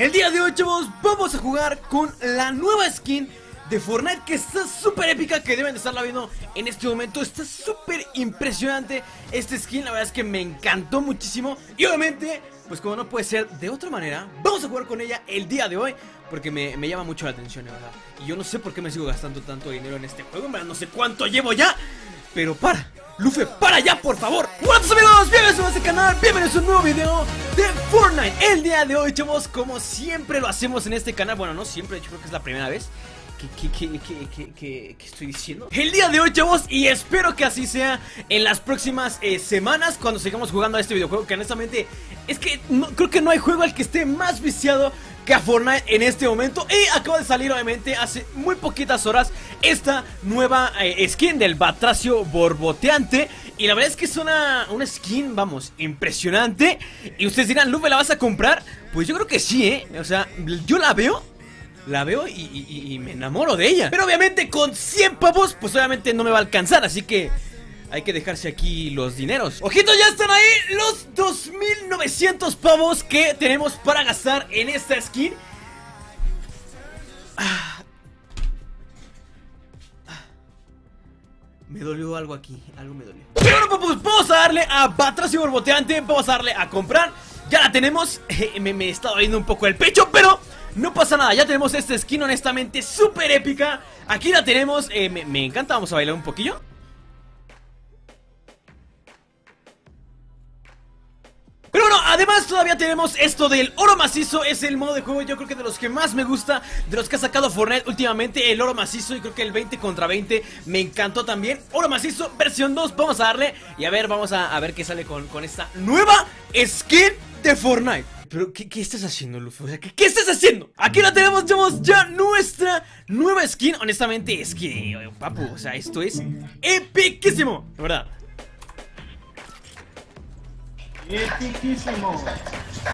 El día de hoy, chavos, vamos a jugar con la nueva skin de Fortnite que está súper épica, que deben de estarla viendo en este momento. Está súper impresionante esta skin, la verdad es que me encantó muchísimo. Y obviamente, pues como no puede ser de otra manera, vamos a jugar con ella el día de hoy. Porque me, me llama mucho la atención, la verdad. Y yo no sé por qué me sigo gastando tanto dinero en este juego, en verdad no sé cuánto llevo ya. Pero para, Lufe, para allá, por favor. Buenos amigos, bienvenidos a este canal, bienvenidos a un nuevo video de Fortnite. El día de hoy, chavos, como siempre lo hacemos en este canal, bueno, no siempre, hecho creo que es la primera vez. ¿Qué, qué, qué, qué, qué, qué estoy diciendo? El día de hoy, chavos, y espero que así sea en las próximas eh, semanas cuando sigamos jugando a este videojuego, que honestamente es que no, creo que no hay juego al que esté más viciado que a Fortnite en este momento Y acaba de salir obviamente hace muy poquitas horas Esta nueva eh, skin del Batracio Borboteante Y la verdad es que es una, una skin, vamos, impresionante Y ustedes dirán, ¿Lupe la vas a comprar? Pues yo creo que sí, ¿eh? O sea, yo la veo la veo y, me enamoro de ella Pero obviamente con 100 pavos Pues obviamente no me va a alcanzar Así que hay que dejarse aquí los dineros. Ojitos, ya están ahí los 2900 pavos que tenemos para gastar en esta skin. Ah. Ah. Me dolió algo aquí, algo me dolió. Pero bueno, pues vamos a darle a Batracio Borboteante Vamos a darle a comprar. Ya la tenemos, me, me está doliendo un poco el pecho, pero... No pasa nada, ya tenemos esta skin honestamente súper épica. Aquí la tenemos, eh, me encanta, vamos a bailar un poquillo además todavía tenemos esto del oro macizo Es el modo de juego yo creo que de los que más me gusta De los que ha sacado Fortnite últimamente El oro macizo y creo que el 20 contra 20 Me encantó también Oro macizo versión 2 Vamos a darle y a ver, vamos a, ver qué sale con, con, esta nueva skin de Fortnite pero, ¿qué, qué estás haciendo, Luffy? O sea, ¿qué, ¿qué, estás haciendo? Aquí la tenemos, chavos, ya nuestra nueva skin Honestamente, es que, papu, o sea, esto es epiquísimo De verdad Epiquísimo.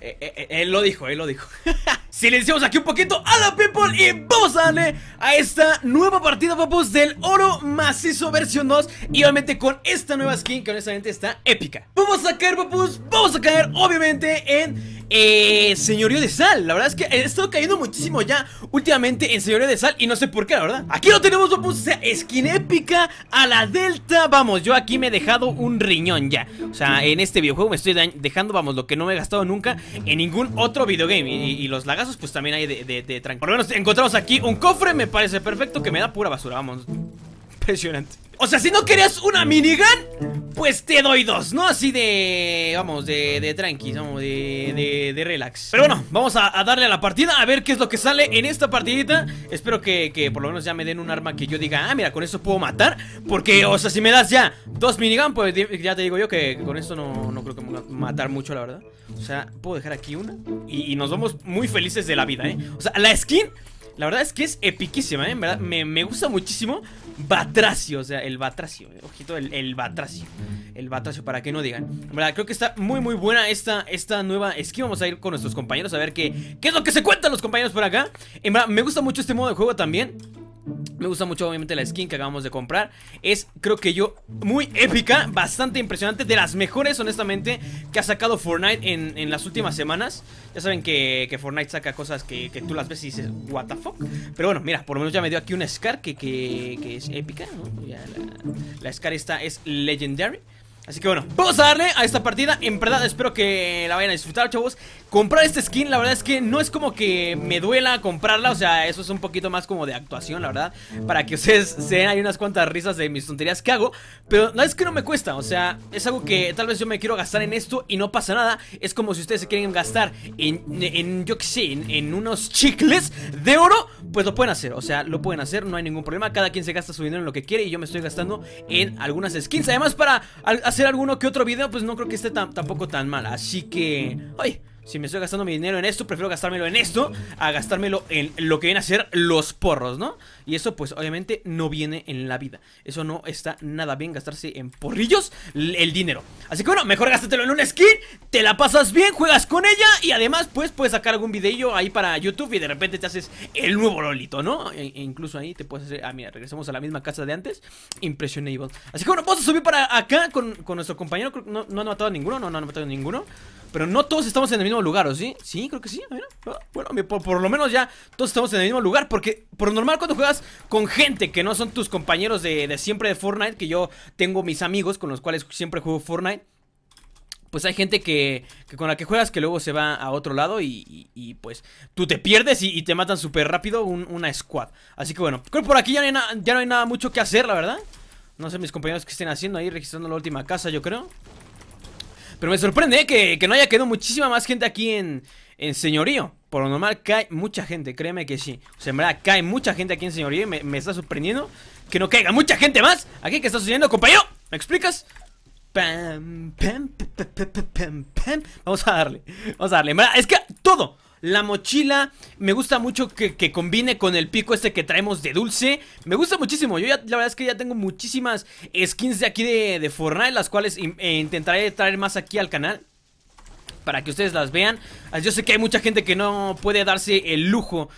Eh, eh, eh, él lo dijo, él lo dijo. Silenciamos aquí un poquito a la people y vamos a darle a esta nueva partida, papus, del oro macizo versión 2. Y obviamente con esta nueva skin que honestamente está épica. Vamos a caer, papus, vamos a caer obviamente en eh, Señorío de Sal. La verdad es que he estado cayendo muchísimo ya últimamente en Señorío de Sal y no sé por qué, la verdad. Aquí lo tenemos, papus, o sea, skin épica a la Delta. Vamos, yo aquí me he dejado un riñón ya. O sea, en este videojuego me estoy dejando, vamos, lo que no me he gastado nunca en ningún otro videogame. Y, y los lagazos, pues también hay de, de, de tranquilo. Por lo menos encontramos aquí un cofre, me parece perfecto, que me da pura basura, vamos. Impresionante. O sea, si no querías una minigun, pues te doy dos, ¿no? Así de, vamos, de, de tranqui, vamos, de, de, de, relax Pero bueno, vamos a, a, darle a la partida, a ver qué es lo que sale en esta partidita Espero que, que, por lo menos ya me den un arma que yo diga, ah, mira, con eso puedo matar Porque, o sea, si me das ya dos minigun, pues ya te digo yo que con esto no, no creo que me voy a matar mucho, la verdad O sea, puedo dejar aquí una y, y nos vamos muy felices de la vida, ¿eh? O sea, la skin... La verdad es que es epiquísima, ¿eh? En verdad, me, me gusta muchísimo Batracio, o sea, el Batracio eh, Ojito, el, el Batracio El Batracio, para que no digan. En verdad, creo que está muy, muy buena esta, esta nueva skin Vamos a ir con nuestros compañeros a ver qué, qué es lo que se cuentan los compañeros por acá. En verdad, me gusta mucho este modo de juego también me gusta mucho obviamente la skin que acabamos de comprar. Es, creo que yo, muy épica Bastante impresionante, de las mejores honestamente Que ha sacado Fortnite en, en las últimas semanas. Ya saben que, Fortnite saca cosas que, que, tú las ves y dices What the fuck Pero bueno, mira, por lo menos ya me dio aquí una Scar que, que, es épica la, la Scar esta es Legendary Así que bueno, vamos a darle a esta partida. En verdad espero que la vayan a disfrutar, chavos. Comprar esta skin, la verdad es que no es como que me duela comprarla O sea, eso es un poquito más como de actuación, la verdad Para que ustedes se den ahí unas cuantas risas de mis tonterías que hago. Pero no es que no me cuesta, o sea, es algo que tal vez yo me quiero gastar en esto Y no pasa nada. Es como si ustedes se quieren gastar en, en yo qué sé, en, en unos chicles de oro Pues lo pueden hacer, o sea, lo pueden hacer, no hay ningún problema. Cada quien se gasta su dinero en lo que quiere Y yo me estoy gastando en algunas skins. Además para hacer alguno que otro video, pues no creo que esté tampoco tan mal. Así que, oye, si me estoy gastando mi dinero en esto, prefiero gastármelo en esto a gastármelo en lo que vienen a ser los porros, ¿no? Y eso pues obviamente no viene en la vida. Eso no está nada bien gastarse en porrillos el dinero. Así que bueno, mejor gástatelo en una skin, te la pasas bien, juegas con ella y además pues puedes sacar algún videillo ahí para YouTube y de repente te haces el nuevo Lolito, ¿no? E, e incluso ahí te puedes hacer... Ah, mira, regresamos a la misma casa de antes. Impressionable. Así que bueno, vamos a subir para acá con, con nuestro compañero. No, no han matado a ninguno, no, no han matado a ninguno. Pero no todos estamos en el mismo lugar, ¿o sí? Sí, creo que sí, Bueno, por, lo menos ya todos estamos en el mismo lugar Porque por normal cuando juegas con gente que no son tus compañeros de, siempre de Fortnite Que yo tengo mis amigos con los cuales siempre juego Fortnite pues hay gente que, con la que juegas que luego se va a otro lado y, pues tú te pierdes y, te matan súper rápido una squad. Así que bueno, creo que por aquí ya no, hay ya no hay nada mucho que hacer, la verdad. No sé mis compañeros que estén haciendo ahí, registrando la última casa, yo creo. Pero me sorprende ¿eh? que, no haya quedado muchísima más gente aquí en, en Señorío. Por lo normal cae mucha gente, créeme que sí. O sea, en verdad cae mucha gente aquí en Señorío me, me está sorprendiendo que no caiga mucha gente más. Aquí, ¿qué está sucediendo, compañero? ¿Me explicas? Vamos a darle. Vamos a darle. Es que todo. La mochila me gusta mucho que, combine con el pico este que traemos de dulce. Me gusta muchísimo. Yo ya, la verdad es que ya tengo muchísimas skins de aquí de, de Fortnite, las cuales eh, intentaré traer más aquí al canal. Para que ustedes las vean. Yo sé que hay mucha gente que no puede darse el lujo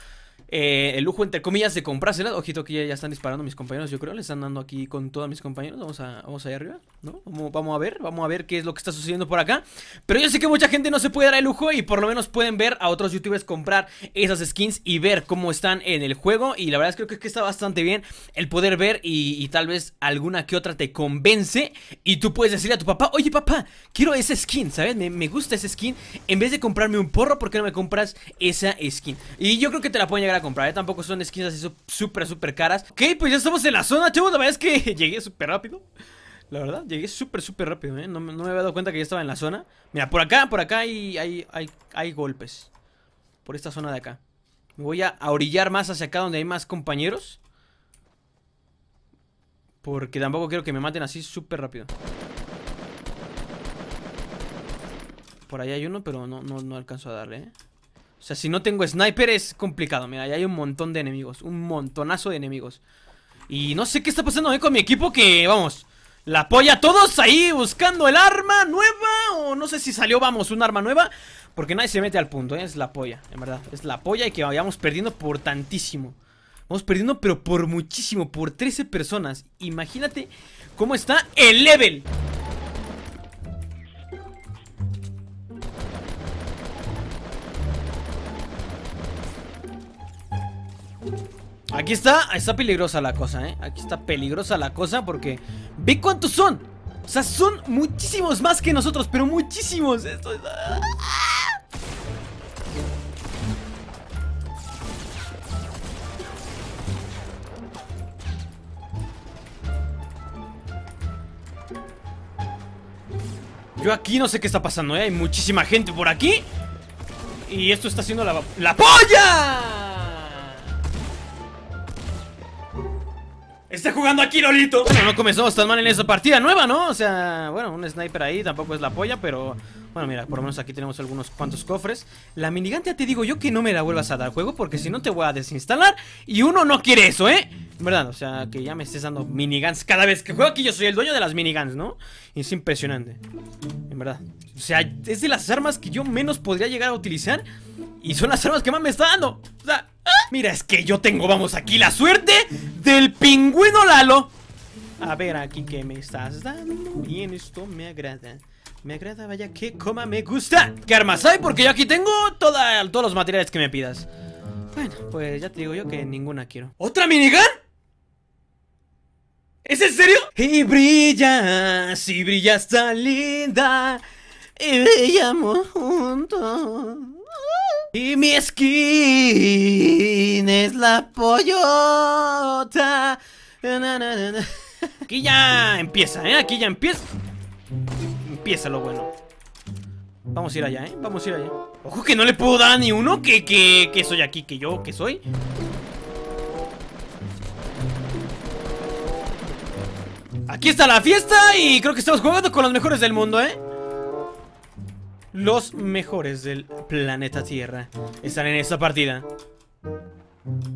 eh, el lujo, entre comillas, de comprárselas. Ojito que ya, están disparando mis compañeros, yo creo. Le están dando aquí con todos mis compañeros. Vamos, a, vamos allá arriba, ¿no? Vamos, a ver, vamos a ver qué es lo que está sucediendo por acá. Pero yo sé que mucha gente no se puede dar el lujo y por lo menos pueden ver a otros youtubers comprar esas skins y ver cómo están en el juego. Y la verdad es que creo que está bastante bien el poder ver y, tal vez alguna que otra te convence. Y tú puedes decirle a tu papá, oye papá, quiero esa skin, ¿sabes? Me, me gusta esa skin. En vez de comprarme un porro, ¿por qué no me compras esa skin? Y yo creo que te la pueden llegar comprar, ¿eh? Tampoco son skins así súper, súper caras Ok, pues ya estamos en la zona, chavos La verdad es que llegué súper rápido La verdad, llegué súper, súper rápido, ¿eh? No, me había dado cuenta que ya estaba en la zona Mira, por acá, por acá hay, hay, hay, golpes Por esta zona de acá Me voy a, orillar más hacia acá donde hay más compañeros Porque tampoco quiero que me maten así súper rápido Por ahí hay uno, pero no, no, no alcanzo a darle, ¿eh? O sea, si no tengo sniper es complicado. Mira, ya hay un montón de enemigos. Un montonazo de enemigos. Y no sé qué está pasando hoy con mi equipo que, vamos, la apoya a todos ahí buscando el arma nueva. O no sé si salió, vamos, un arma nueva. Porque nadie se mete al punto, ¿eh? es la polla, en verdad. Es la polla y que vayamos perdiendo por tantísimo. Vamos perdiendo, pero por muchísimo, por 13 personas. Imagínate cómo está el level. Aquí está, está peligrosa la cosa, ¿eh? Aquí está peligrosa la cosa porque... ¡Ve cuántos son! O sea, son muchísimos más que nosotros, pero muchísimos. Esto es... Yo aquí no sé qué está pasando, ¿eh? Hay muchísima gente por aquí Y esto está haciendo la... ¡La polla! Jugando aquí, Lolito Bueno, no comenzamos tan mal en esa partida nueva, ¿no? O sea, bueno, un sniper ahí tampoco es la polla, pero... Bueno, mira, por lo menos aquí tenemos algunos cuantos cofres La minigun ya te digo yo que no me la vuelvas a dar juego Porque si no te voy a desinstalar Y uno no quiere eso, ¿eh? Verdad, o sea, que ya me estés dando miniguns cada vez que juego aquí Yo soy el dueño de las miniguns, ¿no? Y es impresionante En verdad O sea, es de las armas que yo menos podría llegar a utilizar Y son las armas que más me está dando O sea... Mira, es que yo tengo, vamos, aquí la suerte del pingüino Lalo. A ver, aquí que me estás dando. Bien, esto me agrada. Me agrada, vaya que coma me gusta. ¿Qué armas hay? Porque yo aquí tengo toda, todos los materiales que me pidas. Bueno, pues ya te digo yo que ninguna quiero. ¿Otra minigun? ¿Es en serio? Y brillas, y brillas tan linda. Y brillamos juntos. Y mi skin es la pollota. Aquí ya empieza, ¿eh? Aquí ya empieza. Empieza lo bueno. Vamos a ir allá, ¿eh? Vamos a ir allá. Ojo que no le puedo dar ni uno que, que, que soy aquí, que yo, que soy. Aquí está la fiesta y creo que estamos jugando con los mejores del mundo, ¿eh? Los mejores del planeta Tierra están en esta partida.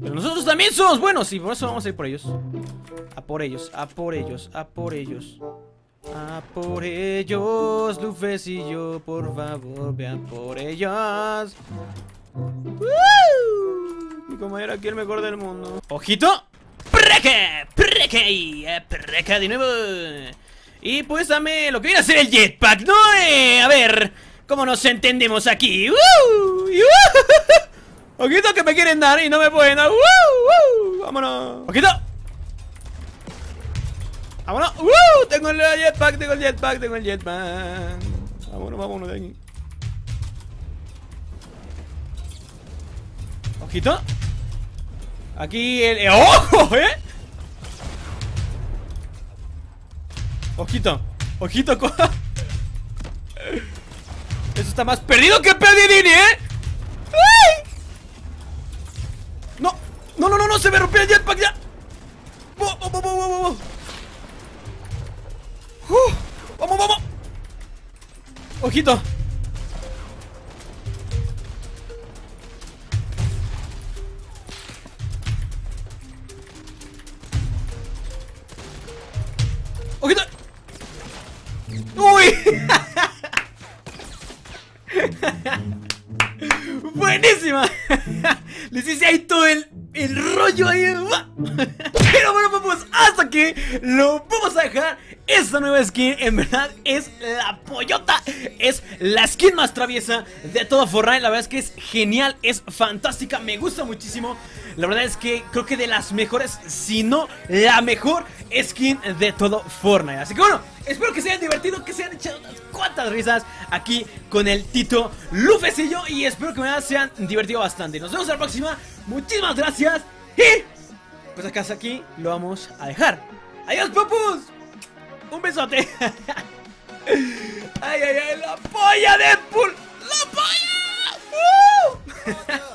Pero nosotros también somos buenos y por eso vamos a ir por ellos. A por ellos, a por ellos, a por ellos. A por ellos, Lufecillo, por favor, vean por ellos. Mi compañero aquí el mejor del mundo. ¡Ojito! ¡Preque! ¡Preque! ¡Preque de nuevo! Y pues dame lo que viene a ser el jetpack, ¿no? Eh, a ver... ¿Cómo nos entendemos aquí? Ojito que me quieren dar y no me pueden dar. Vámonos. Ojito. Vámonos. Tengo el jetpack, tengo el jetpack, tengo el jetpack. Vámonos, vámonos de aquí. Ojito. Aquí el... ¡Ojo, eh! Ojito. Ojito. Eso está más perdido que Pedidini, ¿eh? No, no, no, no, no, se me rompió el jetpack ya. Vamos, vamos. vamos, Ojito. ¡Ojito! ¡Uy! ¡Buenísima! Les hice ahí todo el, el rollo ahí. Pero bueno, vamos hasta que lo vamos a dejar. Esta nueva skin en verdad es la pollota. Es la skin más traviesa de todo Fortnite. La verdad es que es genial, es fantástica, me gusta muchísimo. La verdad es que creo que de las mejores, si no la mejor skin de todo Fortnite. Así que bueno, espero que se hayan divertido, que se hayan echado unas cuantas risas aquí con el Tito Lufecillo. Y espero que me se hayan divertido bastante. Nos vemos en la próxima. Muchísimas gracias. Y pues acá aquí lo vamos a dejar. Adiós, papus. Un besote. ay, ay, ay, la polla de La polla. ¡Uh!